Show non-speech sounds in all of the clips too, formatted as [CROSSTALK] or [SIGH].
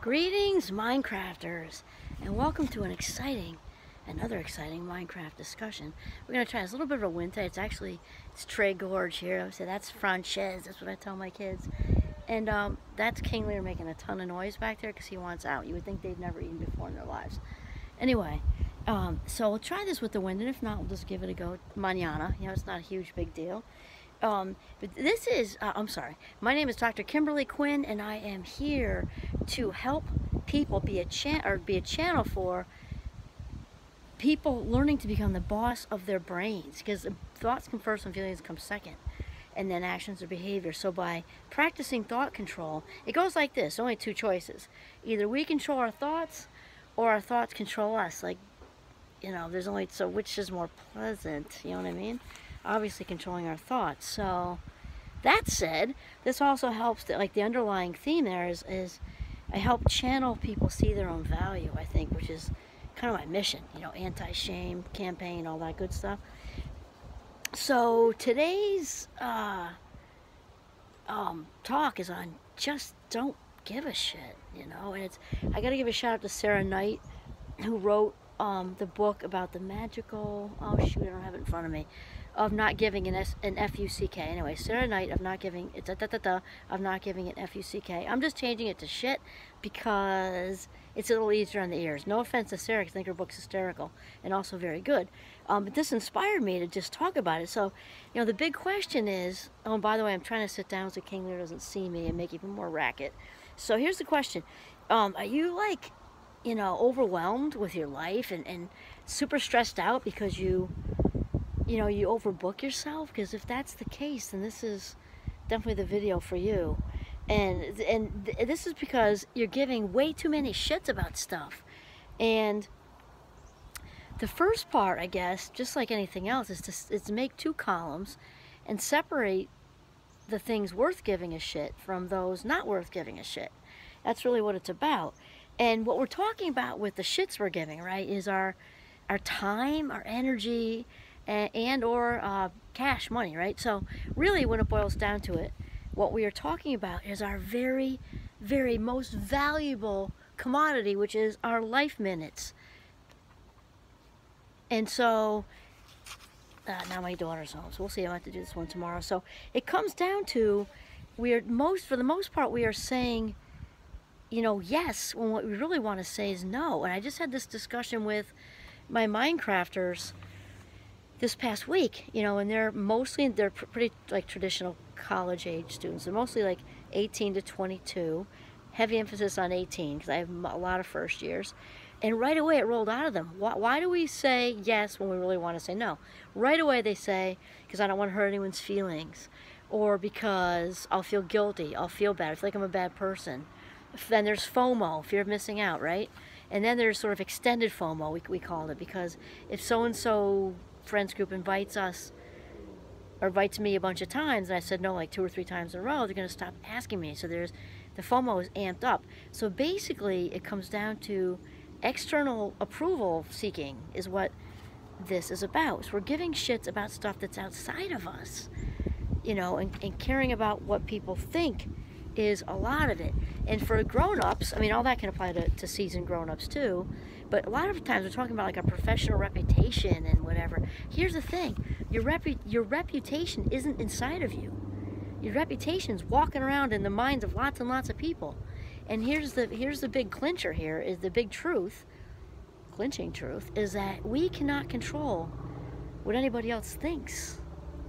Greetings, Minecrafters, and welcome to an exciting, another exciting Minecraft discussion. We're going to try this little bit of a wind. It's actually, it's Trey Gorge here. I say that's Frances, that's what I tell my kids. And um, that's King Lear making a ton of noise back there because he wants out. You would think they've never eaten before in their lives. Anyway, um, so we'll try this with the wind, and if not, we'll just give it a go manana. You know, it's not a huge big deal. Um, but this is, uh, I'm sorry, my name is Dr. Kimberly Quinn, and I am here to help people be a chan or be a channel for people learning to become the boss of their brains because thoughts come first and feelings come second and then actions or behavior. So by practicing thought control it goes like this only two choices. Either we control our thoughts or our thoughts control us. Like you know there's only so which is more pleasant you know what I mean? Obviously controlling our thoughts. So that said, this also helps that like the underlying theme there is, is I help channel people see their own value, I think, which is kind of my mission, you know, anti-shame campaign, all that good stuff. So today's uh, um, talk is on just don't give a shit, you know, and it's, I gotta give a shout out to Sarah Knight, who wrote um, the book about the magical, oh shoot, I don't have it in front of me, of not giving an, S, an F-U-C-K. Anyway, Sarah Knight of not giving, da, da, da, da, of not giving an F-U-C-K. I'm just changing it to shit because it's a little easier on the ears. No offense to Sarah, I think her book's hysterical and also very good. Um, but this inspired me to just talk about it. So, you know, the big question is, oh, and by the way, I'm trying to sit down so King Lear doesn't see me and make even more racket. So here's the question. Um, are you like, you know, overwhelmed with your life and, and super stressed out because you you know, you overbook yourself? Because if that's the case, then this is definitely the video for you. And, and th this is because you're giving way too many shits about stuff. And the first part, I guess, just like anything else, is to, is to make two columns and separate the things worth giving a shit from those not worth giving a shit. That's really what it's about. And what we're talking about with the shits we're giving, right, is our our time, our energy, and, or uh, cash money, right? So really when it boils down to it, what we are talking about is our very, very most valuable commodity, which is our life minutes. And so, uh, now my daughter's home, so we'll see. I have to do this one tomorrow. So it comes down to, we are most, for the most part, we are saying, you know, yes, when what we really want to say is no. And I just had this discussion with my Minecrafters this past week, you know, and they're mostly, they're pretty like traditional college age students. They're mostly like 18 to 22, heavy emphasis on 18 because I have a lot of first years. And right away it rolled out of them. Why, why do we say yes when we really want to say no? Right away they say, because I don't want to hurt anyone's feelings, or because I'll feel guilty, I'll feel bad, I feel like I'm a bad person. Then there's FOMO, fear of missing out, right? And then there's sort of extended FOMO, we, we call it, because if so-and-so friends group invites us or invites me a bunch of times and I said no like two or three times in a row, they're going to stop asking me. So there's the FOMO is amped up. So basically it comes down to external approval seeking is what this is about. So we're giving shits about stuff that's outside of us, you know, and, and caring about what people think is a lot of it. And for grown-ups, I mean, all that can apply to, to seasoned grown-ups too, but a lot of times we're talking about like a professional reputation and whatever. Here's the thing, your, repu your reputation isn't inside of you. Your reputation's walking around in the minds of lots and lots of people. And here's the, here's the big clincher here, is the big truth, clinching truth, is that we cannot control what anybody else thinks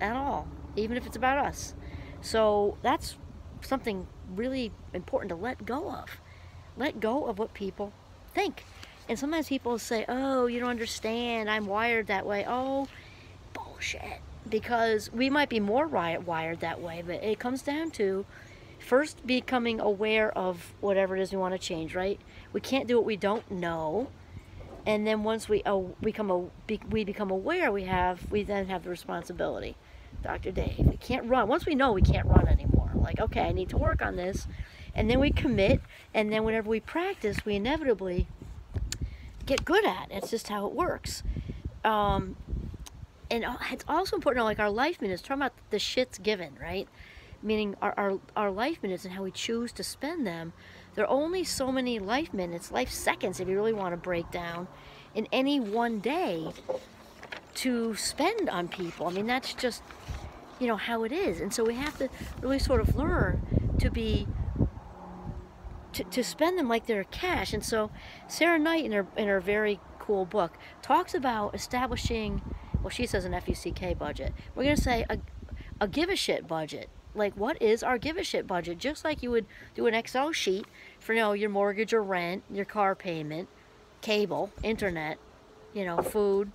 at all, even if it's about us. So that's something really important to let go of. Let go of what people think. And sometimes people say, oh, you don't understand, I'm wired that way. Oh, bullshit. Because we might be more wired that way, but it comes down to first becoming aware of whatever it is we want to change, right? We can't do what we don't know. And then once we uh, become a, we become aware, we have we then have the responsibility. Dr. Dave, we can't run. Once we know we can't run anymore, like, okay, I need to work on this. And then we commit, and then whenever we practice, we inevitably get good at. it. It's just how it works. Um, and it's also important like our life minutes, talking about the shits given, right? meaning our, our, our life minutes and how we choose to spend them. There are only so many life minutes, life seconds, if you really want to break down, in any one day to spend on people. I mean, that's just, you know, how it is. And so we have to really sort of learn to be, to, to spend them like they're cash. And so Sarah Knight, in her, in her very cool book, talks about establishing, well, she says an FUCK budget. We're going to say a, a give a shit budget. Like, what is our give a shit budget? Just like you would do an Excel sheet for, you know, your mortgage or rent, your car payment, cable, internet, you know, food,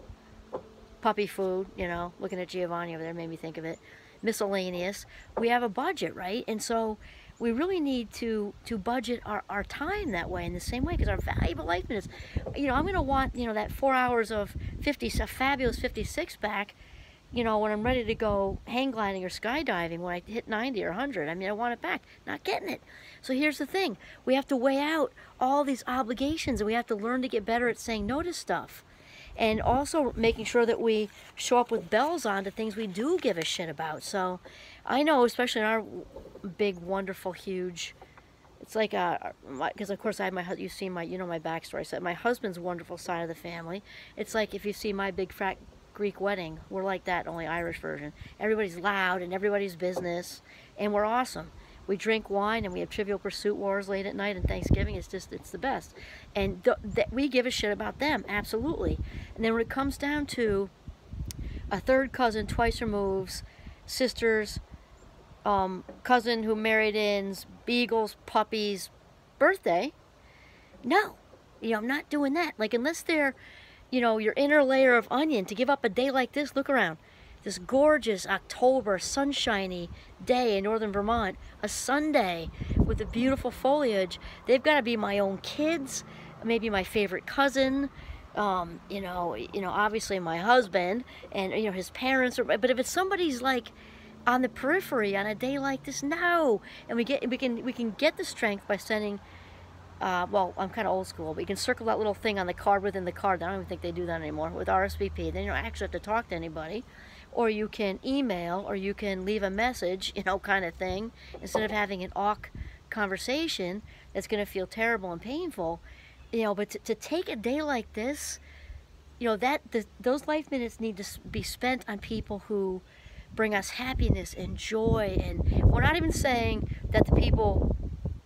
puppy food, you know, looking at Giovanni over there made me think of it, miscellaneous. We have a budget, right? And so we really need to to budget our, our time that way in the same way because our valuable life minutes, you know, I'm going to want, you know, that four hours of 50, a fabulous 56 back, you know, when I'm ready to go hang gliding or skydiving when I hit 90 or 100. I mean, I want it back. Not getting it. So here's the thing. We have to weigh out all these obligations and we have to learn to get better at saying no to stuff and also making sure that we show up with bells on to things we do give a shit about. So I know, especially in our big, wonderful, huge, it's like, because uh, of course I have my, you see my, you know my backstory, said my husband's wonderful side of the family. It's like if you see my big fat Greek wedding, we're like that, only Irish version. Everybody's loud and everybody's business, and we're awesome we drink wine and we have Trivial Pursuit wars late at night and Thanksgiving. It's just, it's the best. And th th we give a shit about them, absolutely. And then when it comes down to a third cousin, twice removes, sisters, um, cousin who married ins, beagles, puppies, birthday, no. You know, I'm not doing that. Like, unless they're, you know, your inner layer of onion to give up a day like this, look around this gorgeous October sunshiny day in northern Vermont, a Sunday with the beautiful foliage. They've got to be my own kids, maybe my favorite cousin, um, you know, you know, obviously my husband and you know his parents. Or, but if it's somebody's like on the periphery on a day like this, no. And we get we can we can get the strength by sending. Uh, well, I'm kind of old school, but you can circle that little thing on the card within the card. I don't even think they do that anymore with RSVP. Then you don't actually have to talk to anybody or you can email or you can leave a message, [LAUGHS] you know, kind of thing, instead of having an awk conversation that's going to feel terrible and painful, you know, but to, to take a day like this, you know, that the, those life minutes need to be spent on people who bring us happiness and joy. And we're not even saying that the people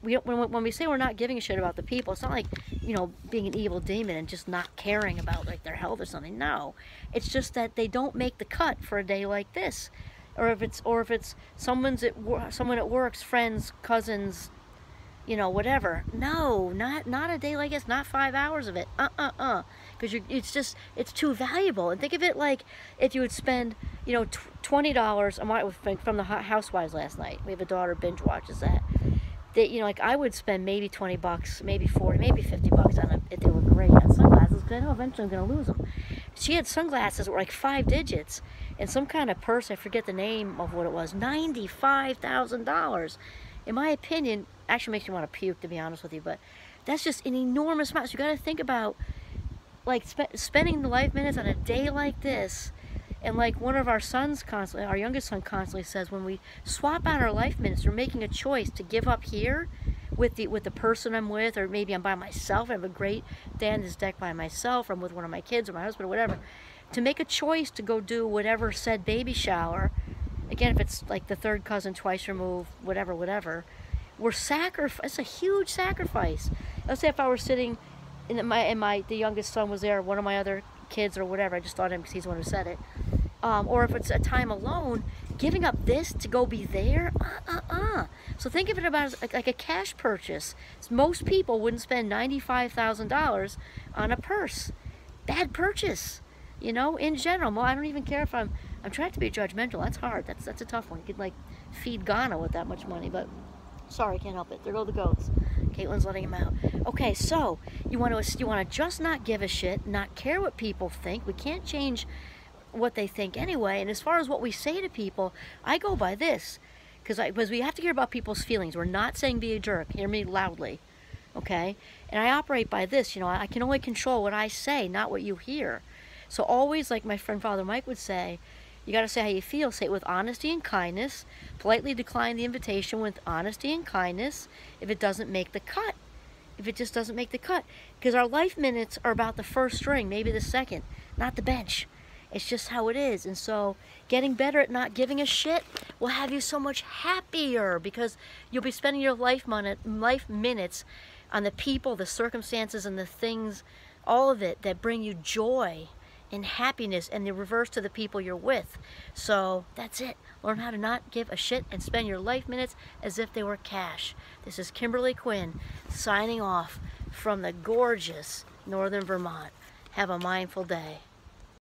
we when, when we say we're not giving a shit about the people, it's not like you know being an evil demon and just not caring about like their health or something. No, it's just that they don't make the cut for a day like this, or if it's or if it's someone's at someone at work's friends, cousins, you know, whatever. No, not not a day like this. Not five hours of it. Uh uh uh. Because it's just it's too valuable. And think of it like if you would spend you know twenty dollars. I'm from the Housewives last night. We have a daughter binge watches that that you know like I would spend maybe 20 bucks maybe 40 maybe 50 bucks on them if they were great. Sunglasses because I know eventually I'm to lose them she had sunglasses that were like five digits and some kind of purse I forget the name of what it was $95,000 in my opinion actually makes me want to puke to be honest with you but that's just an enormous amount. So you got to think about like spe spending the life minutes on a day like this and like one of our sons constantly, our youngest son constantly says, when we swap out our life minutes, we're making a choice to give up here with the with the person I'm with, or maybe I'm by myself. I have a great day on this deck by myself, or I'm with one of my kids or my husband or whatever. To make a choice to go do whatever said baby shower, again, if it's like the third cousin twice removed, whatever, whatever, we're sacrifice. It's a huge sacrifice. Let's say if I were sitting in my and my the youngest son was there, one of my other kids or whatever. I just thought him because he's the one who said it. Um, or if it's a time alone, giving up this to go be there, uh-uh-uh. So think of it about like, like a cash purchase. Most people wouldn't spend $95,000 on a purse. Bad purchase, you know, in general. Well, I don't even care if I'm, I'm trying to be judgmental. That's hard. That's, that's a tough one. You could like feed Ghana with that much money, but sorry, can't help it. There go the goats. Caitlin's letting him out. Okay, so you want to you want to just not give a shit, not care what people think. We can't change what they think anyway. And as far as what we say to people, I go by this because we have to care about people's feelings. We're not saying be a jerk. Hear me loudly, okay? And I operate by this. You know, I can only control what I say, not what you hear. So always, like my friend Father Mike would say, You got to say how you feel. Say it with honesty and kindness. Politely decline the invitation with honesty and kindness if it doesn't make the cut. If it just doesn't make the cut. Because our life minutes are about the first string, maybe the second, not the bench. It's just how it is. And so getting better at not giving a shit will have you so much happier because you'll be spending your life, minute, life minutes on the people, the circumstances, and the things, all of it that bring you joy and happiness and the reverse to the people you're with. So that's it. Learn how to not give a shit and spend your life minutes as if they were cash. This is Kimberly Quinn signing off from the gorgeous northern Vermont. Have a mindful day.